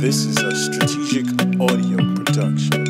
This is a strategic audio production.